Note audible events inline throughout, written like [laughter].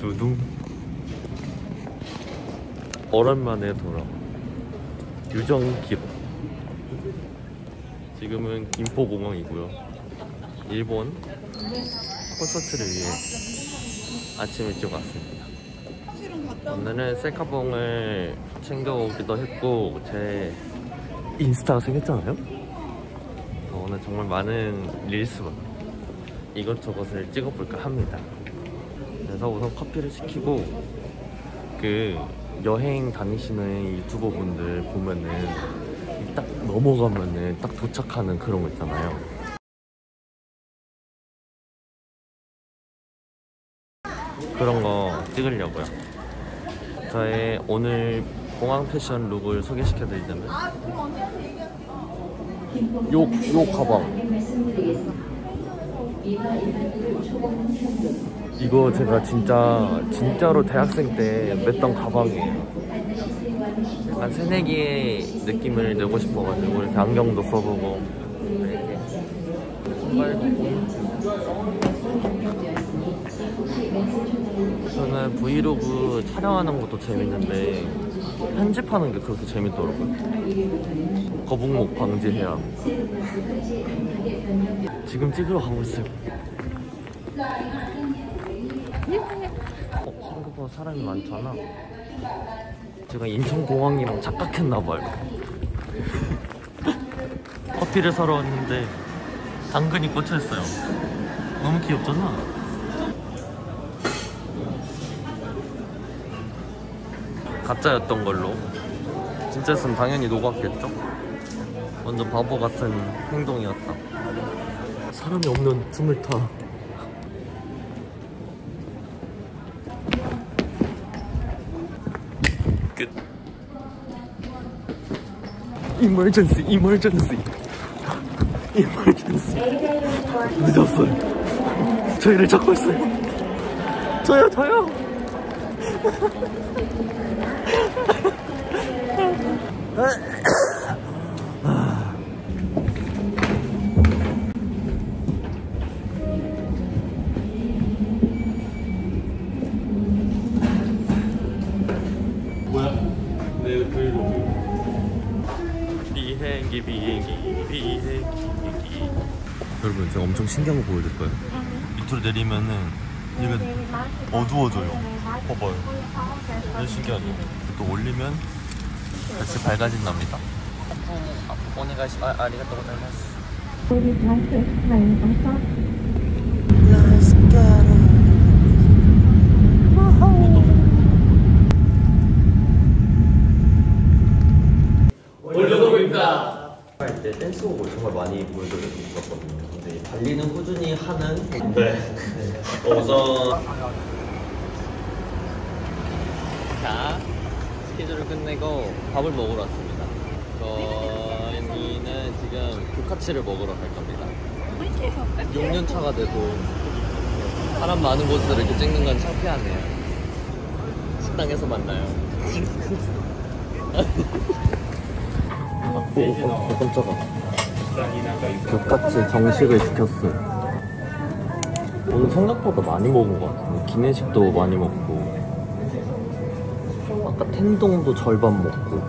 두둥. 오랜만에 돌아 유정길. 지금은 김포공항이고요. 일본 콘서트를 위해 아침 일찍 왔습니다. 오늘은 셀카봉을 챙겨오기도 했고 제 인스타가 생겼잖아요? 어, 오늘 정말 많은 릴스와 이것저것을 찍어볼까 합니다 그래서 우선 커피를 시키고 그 여행 다니시는 유튜버 분들 보면은 딱 넘어가면은 딱 도착하는 그런 거 있잖아요. 그런 거 찍으려고요. 저의 오늘 공항 패션 룩을 소개시켜 드리자면 요, 요 가방 이거 제가 진짜 진짜로 대학생 때 맸던 가방이에요. 약간 새내기의 느낌을 내고 싶어가지고 이렇게 안경도 써보고 이렇게 저는 브이로그 촬영하는 것도 재밌는데 편집하는 게 그렇게 재밌더라고요. 거북목 방지해야. 지금 찍으러 가고 있어요. 어, 생각보다 사람이 많잖아. 제가 인천공항이랑 착각했나봐요. [laughs] 커피를 사러 왔는데 당근이 꽂혀있어요. 너무 귀엽잖아. 가짜였던 걸로. 진짜였으면 당연히 녹았겠죠? 완전 바보 같은 행동이었다. 사람이 없는 틈을 타. 끝. 이멀전시, 이멀전시. 이멀전시. 늦었어요. 저희를 찾고 있어요. 저요, 저요. [laughs] 비행기, 비행기, 비행기. 여러분, 제가 엄청 신기한 거 보여줄까요? 밑으로 내리면은 이게 어두워져요. 봐봐요. 되게 신기하죠? 또 올리면 다시 밝아진답니다. 오네가시, 아, 아리가또 고자이마스. 때 댄스곡을 정말 많이 있었거든요. 근데 달리는 꾸준히 하는 네. 우선 자 스케줄을 끝내고 밥을 먹으러 왔습니다. 저희는 지금 교카치를 먹으러 갈 겁니다. 6년 차가 돼도 사람 많은 곳에서 이렇게 찍는 건 창피하네요. 식당에서 만나요. [laughs] 오, 오, 깜짝아. 격같이 정식을 시켰어요. 오늘 생각보다 많이 먹은 것 같아요. 기내식도 많이 먹고, 아까 텐동도 절반 먹고.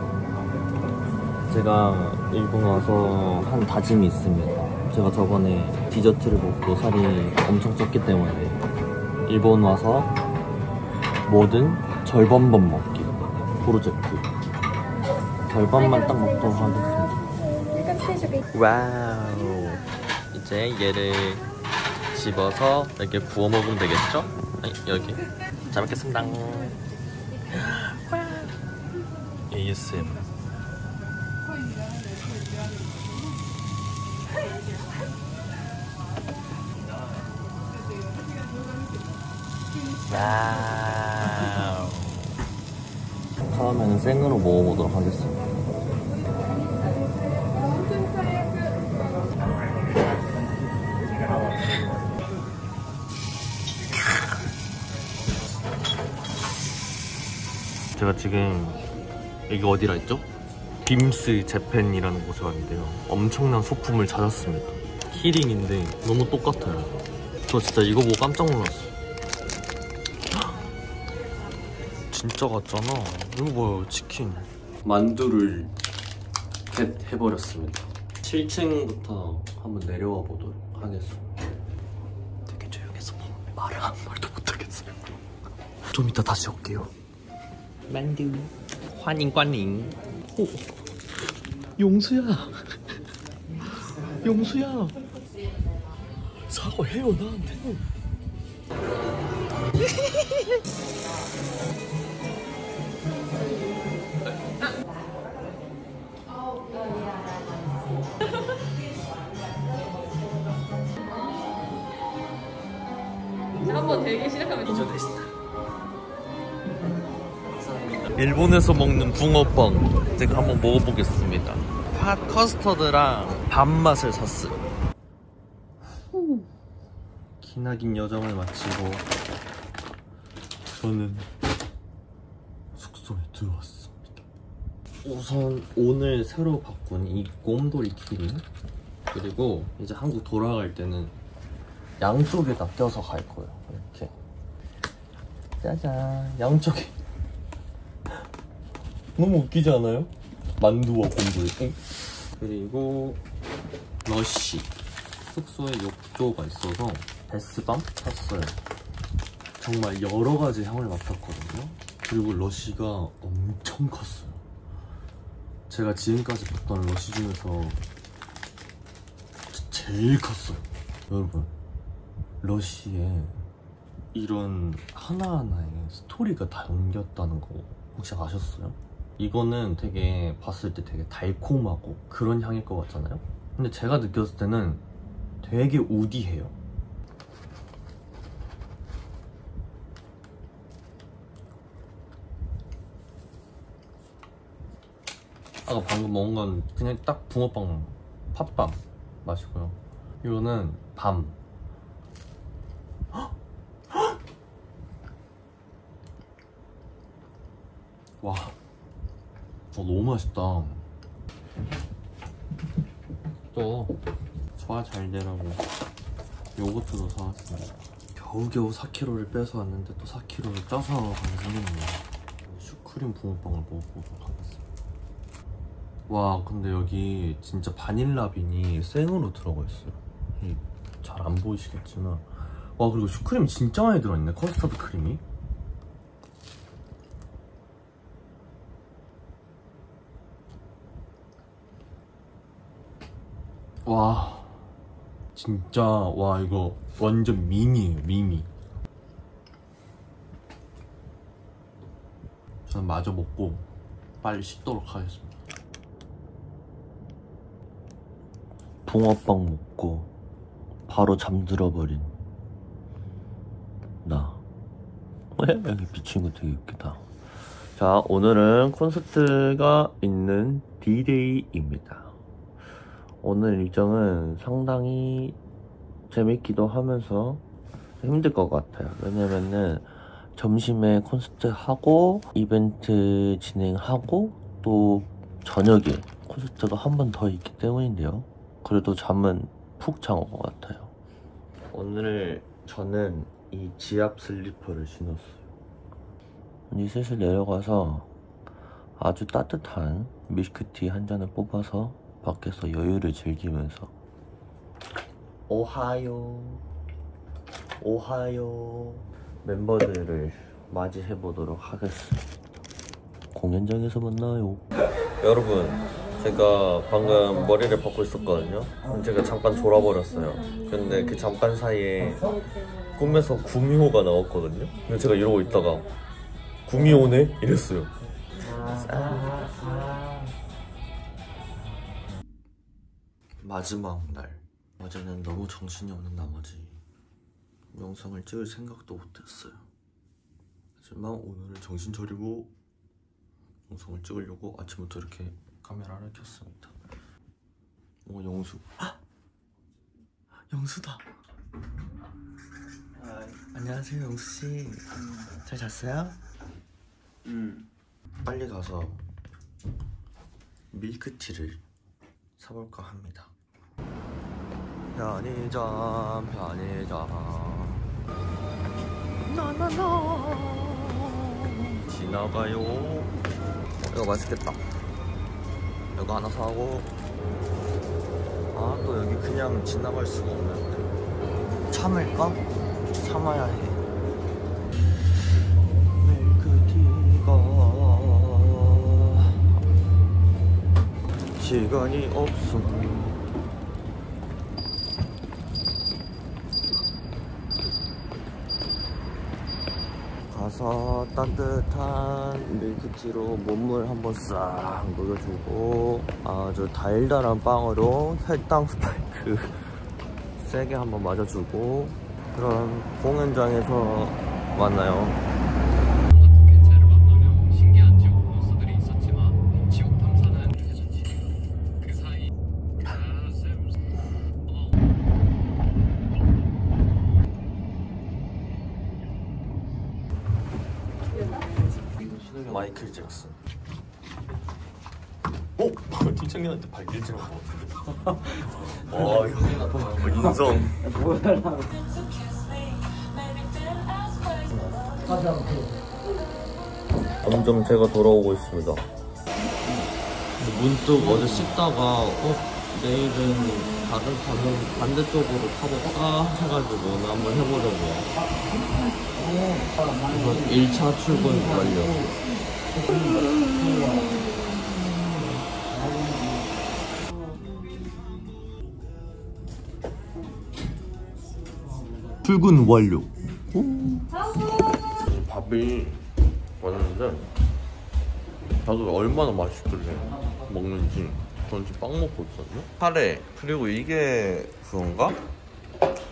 제가 일본 와서 한 다짐이 있습니다. 제가 저번에 디저트를 먹고 살이 엄청 쪘기 때문에 일본 와서 뭐든 절반만 먹기 프로젝트. 절반만 딱 먹도록 하겠습니다. 와우. 이제 얘를 집어서 이렇게 부어 먹으면 되겠죠? 아니, 여기. 잘 먹겠습니다. ASM. Wow. 처음에는 생으로 먹어보도록 하겠습니다. 제가 지금 여기 어디라 했죠? BEAMS JAPAN이라는 곳에 왔는데요. 엄청난 소품을 찾았습니다. keyring인데 너무 똑같아요. 저 진짜 이거 보고 깜짝 놀랐어요. 진짜 같잖아. 이거 봐요, 치킨. 만두를 겟 해버렸습니다. 7층부터 한번 내려와 보도록 하겠습니다. 되게 조용해서 뭐 말을 한 말도 못하겠어요. [laughs] 좀 이따 다시 올게요. 만두. 환인 관인. 오. 용수야. 용수야. 사과해요 나한테. [laughs] 한번 대기 시작하면 일본에서 먹는 붕어빵 제가 한번 먹어보겠습니다. 핫 커스터드랑 밥맛을 샀어요. 기나긴 여정을 마치고 저는 숙소에 들어왔습니다. 우선 오늘 새로 바꾼 이 곰돌이 키링 그리고 이제 한국 돌아갈 때는 양쪽에다 껴서 갈 거예요. 이렇게. 짜잔. 양쪽에. [laughs] 너무 웃기지 않아요? 만두와 곰돌이. 그리고 LUSH. 숙소에 욕조가 있어서 bath bomb 샀어요. 정말 여러 가지 향을 맡았거든요. 그리고 LUSH가 엄청 컸어요. 제가 지금까지 봤던 LUSH 중에서 제일 컸어요. 여러분 LUSH에 이런 하나하나에 스토리가 담겼다는 거 혹시 아셨어요? 이거는 되게 봤을 때 되게 달콤하고 그런 향일 것 같잖아요? 근데 제가 느꼈을 때는 되게 우디해요. 아까 방금 먹은 건 그냥 딱 붕어빵, 팥빵 맛이고요. 이거는 밤. [gasps] 와, 어, 너무 맛있다. 또 소화 잘 되라고 요거트도 사왔습니다. 겨우겨우 4kg를 빼서 왔는데 또 4kg를 쪄서 가는 셈이네요. 슈크림 붕어빵을 먹어보도록 하겠습니다. 와, 근데 여기 진짜 vanilla bean이 생으로 들어가 있어요. 잘 안 보이시겠지만. 와, 그리고 슈크림이 진짜 많이 들어있네. 커스터드 크림이. 와 진짜 와 이거 완전 미미예요 미미 저는 마저 먹고 빨리 씻도록 하겠습니다 붕어빵 먹고 바로 잠들어버린 나 여기 비친 거 되게 웃기다 자 오늘은 콘서트가 있는 D-Day입니다 오늘 일정은 상당히 재밌기도 하면서 힘들 것 같아요. 왜냐면은 점심에 콘서트 하고 이벤트 진행하고 또 저녁에 콘서트가 한 번 더 있기 때문인데요. 그래도 잠은 푹 잔 것 같아요. 오늘 저는 이 지압 슬리퍼를 신었어요. 이제 슬슬 내려가서 아주 따뜻한 밀크티 한 잔을 뽑아서 밖에서 여유를 즐기면서. 오하요. 오하요. 멤버들을 맞이해 보도록 하겠습니다. 공연장에서 만나요. 여러분 제가 방금 머리를 박고 있었거든요. 제가 잠깐 졸아버렸어요. 근데 그 잠깐 사이에 꿈에서 구미호가 나왔거든요. 근데 제가 이러고 있다가 구미호네? 이랬어요. 마지막 날. 어제는 너무 정신이 없는 나머지 영상을 찍을 생각도 못했어요. 하지만 오늘은 정신 차리고 영상을 찍으려고 아침부터 이렇게 카메라를 켰습니다. 오 영수. 헉! 영수다 안녕하세요 영수 씨 잘 잤어요? 응 빨리 가서 밀크티를 사볼까 합니다 편의점 편의점 나나나 지나가요. 이거 맛있겠다. 이거 하나 사고. 아, 또 여기 그냥 지나갈 수가 없는데. 참을까? 참아야 해. 밀크티가 시간이 없어. 가서 따뜻한 밀크티로 몸을 한번 싹 녹여주고 아주 달달한 빵으로 혈당 스파이 크 세게 한번 맞아주고 그럼 공연장에서 만나요. 그. 마이클 잭슨. 어? [laughs] 팀장님한테 발길질한 것 같은데. 와, 이거 인성. 점점 제가 돌아오고 있습니다. 문득 어제 씻다가 어 내일은 다른 가는 반대쪽으로 타볼까 해가지고 오늘 한번 해보려고요. 그래서 1차 출근 완료. 출근 완료. 밥이 왔는데 다들 얼마나 맛있길래 먹는지 전 지금 빵 먹고 있었네. 카레 그리고 이게 그건가?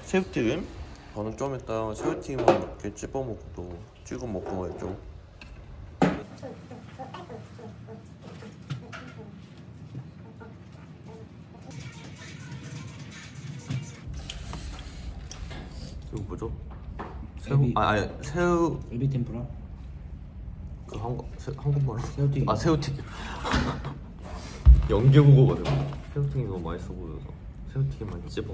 새우튀김? 저는 좀 이따 새우튀김 이렇게 찝어 먹고 찍어 먹고 해죠. 이거 뭐죠? 새우? 에비. 아, 아니 새우 에비 템프라? 그 한국 새- 한국말로 새우튀김. 아 새우튀김 [laughs] 연계국어거든 새우튀김 너무 맛있어 보여서 새우튀김만 찝어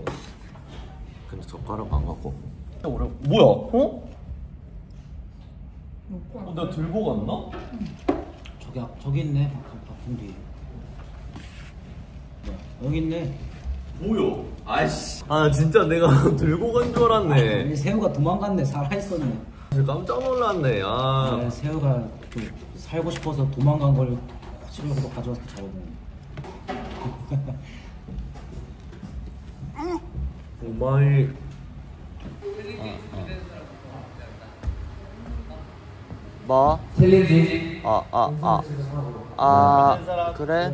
근데 젓가락 안 갖고 뭐야 어? 어, 내가 들고 갔나? 저기 앞- 저기 있네 밥- 밥통 뒤에 뭐야 여기 있네 뭐야? 아이씨. 아 진짜 내가 [laughs] 들고 간 줄 알았네. 아니, 새우가 도망갔네. 살아있었네. 진짜 깜짝 놀랐네. 아. 아, 새우가 또 살고 싶어서 도망간 걸 집에서 가져와서 잡아먹네. Oh my. 뭐? challenge 아아아 아, 아, 그래?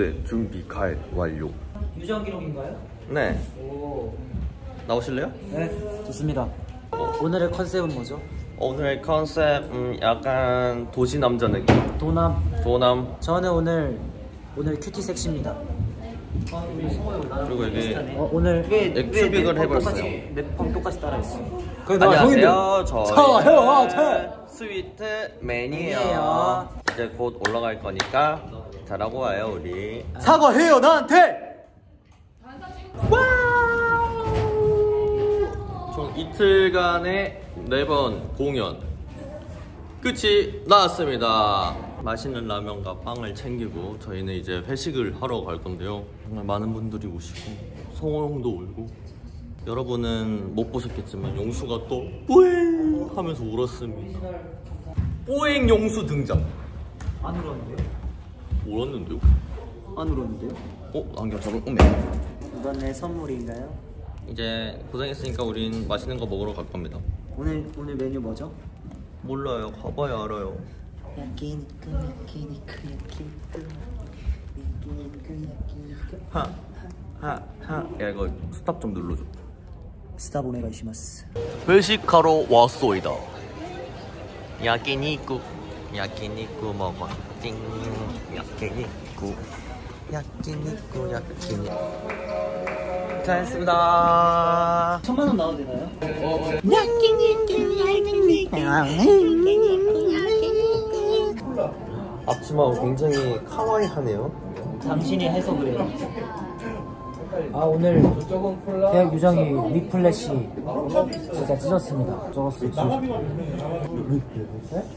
무대 준비 갈 완료. 유정 기록인가요? 네. 오. 나오실래요? 네 좋습니다. 오늘의 컨셉은 뭐죠? 오늘 컨셉 음, 약간 도시 남자 느낌 도남. 도남. 저는 오늘 오늘 cutie sexy입니다. 그리고 여기 어, 오늘 X삔을 해봤어요. 랩방 똑같이 따라했어 안녕하세요. 저희 저요, sweet 맨이에요 맨이에요. 이제 곧 올라갈 거니까 잘하고 와요 우리 사과해요 나한테 총 이틀간의 네번 공연 끝이 나왔습니다. 맛있는 라면과 빵을 챙기고 저희는 이제 회식을 하러 갈 건데요. 정말 많은 분들이 오시고 성호 형도 울고 여러분은 못 보셨겠지만 용수가 또 뿌잉 하면서 울었습니다. 뽀잉 용수 등장. 안 울었는데요? 울었는데요? 안 울었는데요? 어? 안경 저걸 오메. 이건 내 선물인가요? 이제 고생했으니까 우린 맛있는 거 먹으러 갈 겁니다. 오늘 오늘 메뉴 뭐죠? 몰라요. 가봐야 알아요. 야끼니쿠 야끼니쿠 야끼니쿠 야끼니쿠 야끼니쿠 하, 하, 하. 야 이거 stop 좀 눌러줘. stop お願いします 회식하러 왔소이다. 야끼니쿠. 야끼니쿠 먹어 띵 야끼니쿠 야끼니쿠 야끼니쿠 잘했습니다 천만 원 나와도 되나요? 앞치마 굉장히 카와이하네요. 당신이 해서 그래요. 아 오늘 대학 유정이 리플래시 진짜 찢었습니다. 적었어요.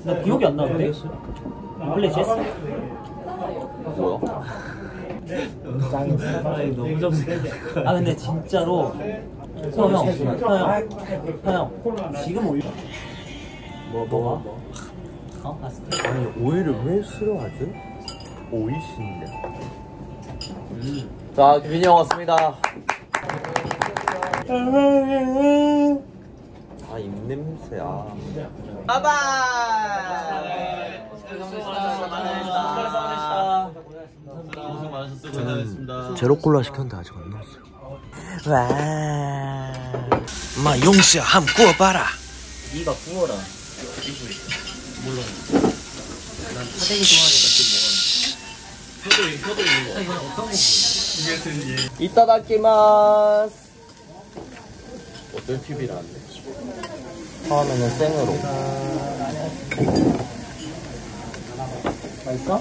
나 기억이 안 나는데? 리플래시 했어? 뭐야? 짱했어. 너무 좀. 아 근데 진짜로 형, 형, 형, 형, 형, 지금 올려. 뭐 뭐가? 어? 아. 아니 오이를 왜 싫어하지? 오이신데 자 규빈이 형 왔습니다 아 입냄새야 저는 제로 콜라 시켰는데 아직 안 나왔어요 와 엄마 용수야 한번 구워봐라 네가 구워라. 물론. 난 사대기 좋아하니까 지금 먹어. 이따다키마스. 어떤 TV라는데. 처음에는 생으로. 맛있어?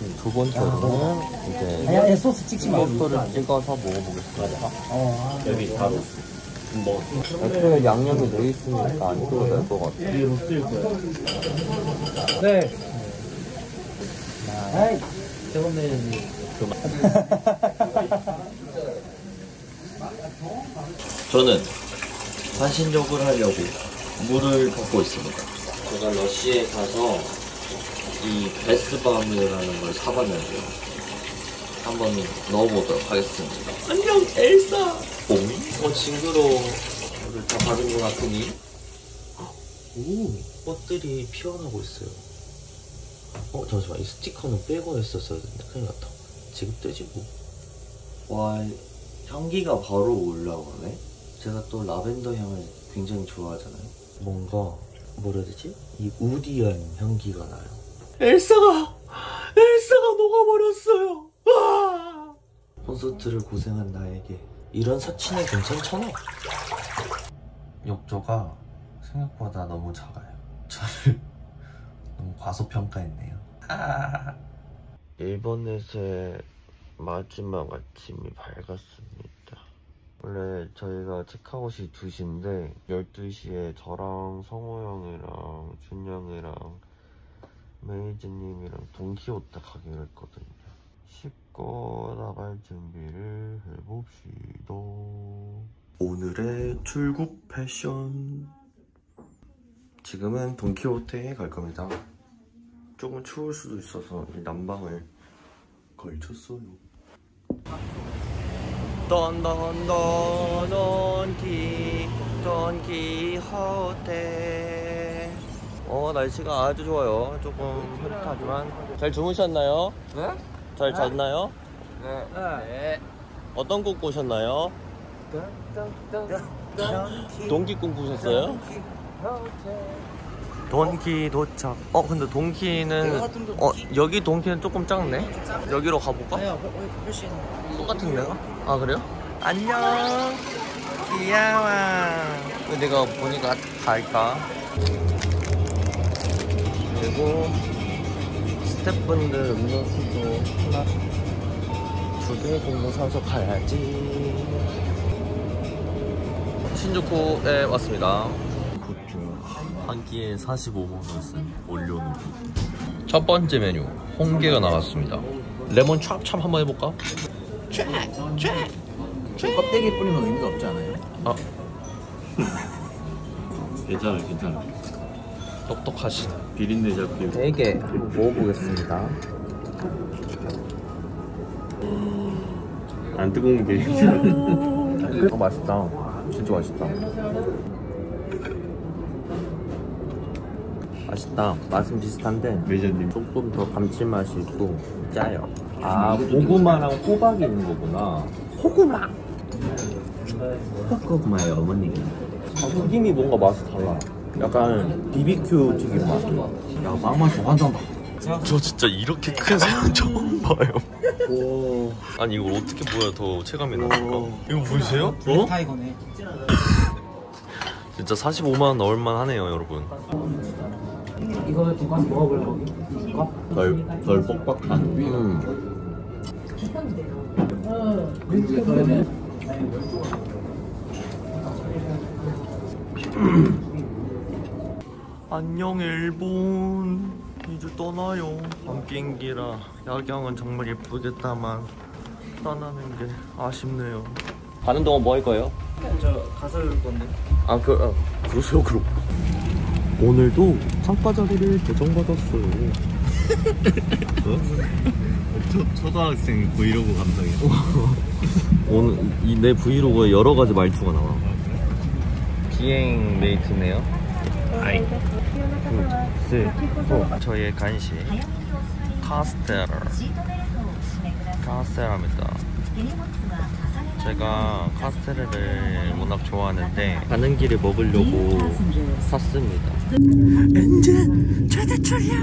음, 두 번째로는 이제 아니야, 소스 찍지 마. 소스를 찍어서 먹어보겠습니다. 어, 아. 여기 바로 뭐. 애초에 양념이 돼 있으니까 안 찍어도 될 것 같아. 네. 아이, 저번에 [laughs] 저는 반신욕을 하려고 물을 붓고 있습니다. 제가 러시에 가서 이 베스밤이라는 걸 사봤는데요. 한번 넣어보도록 하겠습니다. 안녕 엘사. 오, 어 징그러워. 물을 다 받은 것 같으니. 오, 꽃들이 피어나고 있어요. 어 잠시만 이 스티커는 빼고 했었어야 되는데 큰일 났다. 지금 뜨지 뭐. 와 향기가 바로 올라오네. 제가 또 라벤더 향을 굉장히 좋아하잖아요. 뭔가 뭐라 해야 되지? 이 우디한 향기가 나요. 엘사가 엘사가 녹아버렸어요. 와! 콘서트를 고생한 나에게 이런 사치는 괜찮잖아. 욕조가 생각보다 너무 작아요. 저를 [laughs] 너무 과소평가했네요. 일본에서의 마지막 아침이 밝았습니다. 원래 저희가 체크아웃이 2시인데 12시에 저랑 성호 형이랑 준 형이랑 메이즈님이랑 동키호테 가기로 했거든요. 씻고 나갈 준비를 해봅시다. 오늘의 출국 패션 지금은 돈키호테에 갈 겁니다. 조금 추울 수도 있어서 이 난방을 걸쳤어요. 던던던 돈키 돈키호테 어 날씨가 아주 좋아요. 조금 흐릿하지만 잘 주무셨나요? 네? 잘 잤나요? 네. 어떤 꿈 꾸셨나요? 동키 꿈 꾸셨어요? 돈키 도착. 어 근데 동키는 어 여기 동키는 조금 작네. 여기로 가볼까? 훨씬. 똑같은 데가? 아 그래요? 안녕. 귀여워. 내가 보니까 갈까? 그리고 스태프분들 음료수도 하나 두 개 정도 사서 가야지. 신주쿠에 왔습니다. 한 끼에 45만 원씩 올려놓은 첫 번째 메뉴 홍게가 나왔습니다. 레몬 찹찹 한번 해볼까? 껍데기 뿌리면 의미가 없지 않아요? 아 [laughs] 괜찮아요, 괜찮아요. 똑똑하시네. 비린내 잡기. 되게 먹어보겠습니다. 안 뜨거운 게. 어 맛있다. 진짜 맛있다. 맛있다. 맛은 비슷한데 매니저님. 조금 더 감칠맛이 있고 짜요. 아 고구마랑 호박이 있는 거구나. 호구마. 호구마의 어머니. 아, 튀김이 뭔가 맛이 달라. 약간 BBQ 튀김 맛. 야 빵 맛이 환장다 저 진짜 이렇게 큰 사람 처음 봐요. 아니 이걸 어떻게 보야 더 체감이 나니까. 이거 보이세요? 어? 타이거네. 진짜 45만 원 넣을만 하네요, 여러분. 이거 돈가스 먹어보려고. 이거? 덜, 덜 뻑뻑한 음. 안녕 일본 이제 떠나요 밤 비행기라 야경은 정말 예쁘겠다만 떠나는 게 아쉽네요 가는 동안 뭐 할 거예요? 저 가서 올 건데. 아, 그, 아 그러세요 그럼 오늘도 창바자리를 배정받았어요. 초, 초등학생 브이로그 감성이야. [laughs] 오늘 이 내 브이로그에 여러 가지 말투가 나와. 비행 메이트네요. 아이. 둘셋 저의 간식. 카스테라. 카스테라입니다 제가 카스테라를 워낙 좋아하는데 가는 길에 먹으려고 샀습니다. 이제 최대 출력